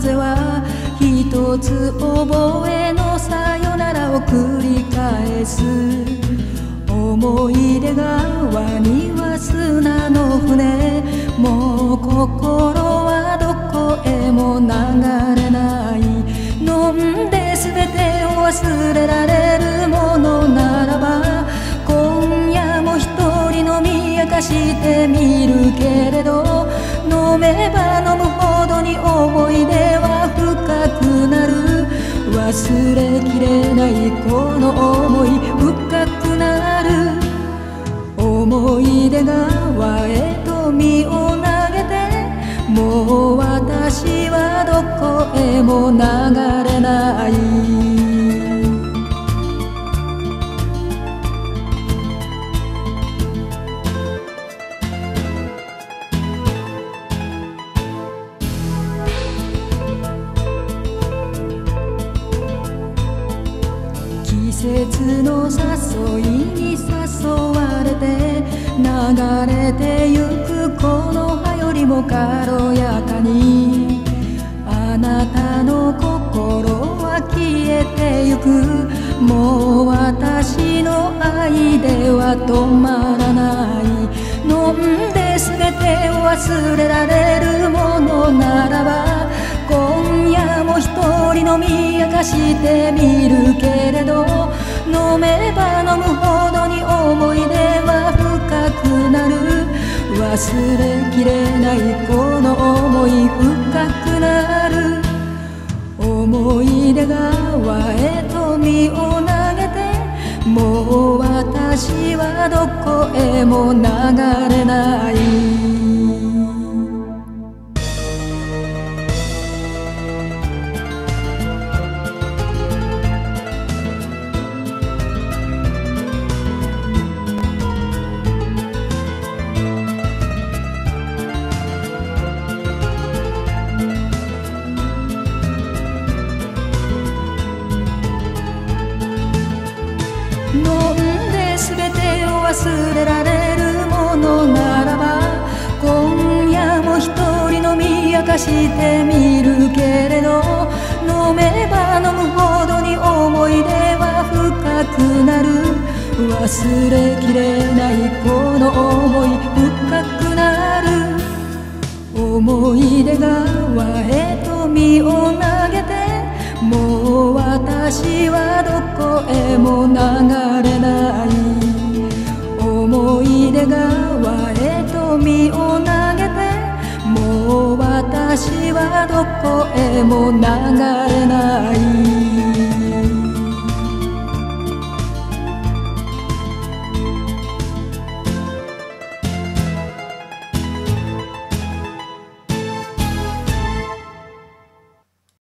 風は一つ覚えのさよならを繰り返す思い出が輪には砂の船もう心はどこへも流れない飲んで全てを忘れられしてみるけれど飲めば飲むほどに思い出は深くなる。忘れきれないこの思い深くなる。思い出が輪へと身を投げてもう私はどこへも流れない。節の誘いに誘われて流れてゆくこの葉よりも軽やかにあなたの心は消えてゆくもう私の愛では止まらない飲んで全てを忘れられるものならば今夜も一人飲み明かしてみるけど飲めば飲むほどに思い出は深くなる。忘れきれないこの思い深くなる。思い出が輪へと身を投げて。もう私はどこへも流れない。飲んで全てを忘れられるものならば今夜も一人飲み明かしてみるけれど飲めば飲むほどに思い出は深くなる。忘れきれないこの思い深くなる。思い出が輪へと身を投げどこへも流れない